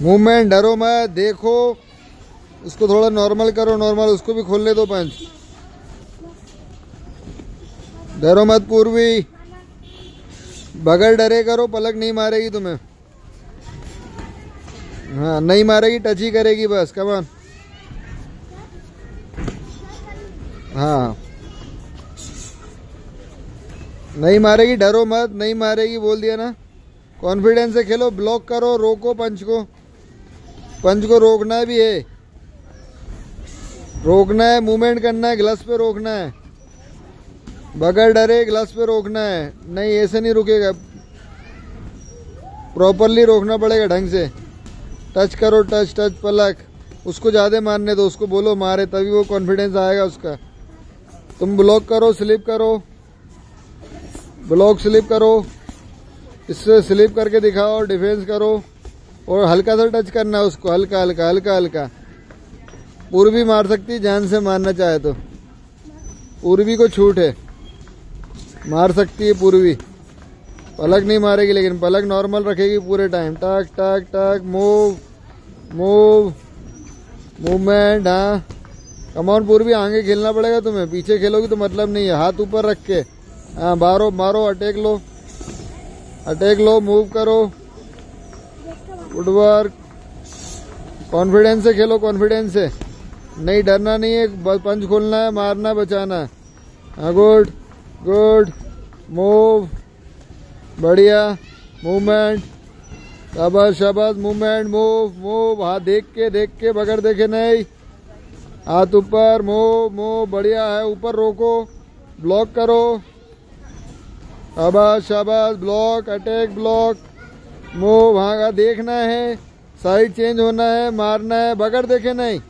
Movement डरो मत, देखो। उसको थोड़ा नॉर्मल करो नॉर्मल उसको भी खोलने दो पंच डरो मत, पूर्वी। बगल डरे करो, पलक नहीं मारेगी तुम्हें। हाँ नहीं मारेगी टच ही करेगी बस कमान हाँ। नहीं मारेगी, डरो मत, नहीं मारेगी, बोल दिया ना। कॉन्फिडेंस से खेलो ब्लॉक करो, रोको पंच को। पंच को रोकना भी है। रोकना है मूवमेंट करना है ग्लस पे रोकना है। बगैर डरे ग्लस पे रोकना है। नहीं, ऐसे नहीं रुकेगा। प्रॉपरली रोकना पड़ेगा ढंग से। टच करो टच टच पलक। उसको ज़्यादा मारने दो, उसको बोलो मारे, तभी वो कॉन्फिडेंस आएगा उसका। तुम ब्लॉक करो स्लिप करो। ब्लॉक स्लिप करो। इससे स्लिप करके दिखाओ डिफेंस करो। और हल्का सा टच करना उसको, हल्का हल्का हल्का हल्का। पूर्वी मार सकती, जान से मारना चाहे तो। पूर्वी को छूट है। मार सकती है पूर्वी। पलक नहीं मारेगी, लेकिन पलक नॉर्मल रखेगी पूरे टाइम टक टक टक मूव मूव मूवमेंट हाँ। कमॉन पूर्वी, आगे खेलना पड़ेगा तुम्हें। पीछे खेलोगी तो मतलब नहीं है। हाथ ऊपर रख के। हाँ मारो मारो, अटैक लो। अटैक लो मूव करो। फुटवर्क कॉन्फिडेंस से खेलो कॉन्फिडेंस से। नहीं डरना नहीं है पंच खोलना है, मारना, बचाना हाँ। गुड गुड मूव बढ़िया मूवमेंट शाबाश शाबाश मूवमेंट मूव मूव हाथ देख के देख के बगैर देखे नहीं। हाथ ऊपर मूव मूव बढ़िया है, ऊपर रोको ब्लॉक करो। शाबाश शाबाश ब्लॉक अटैक ब्लॉक मूव वहाँ का देखना है साइड चेंज होना है मारना है बगैर देखे नहीं।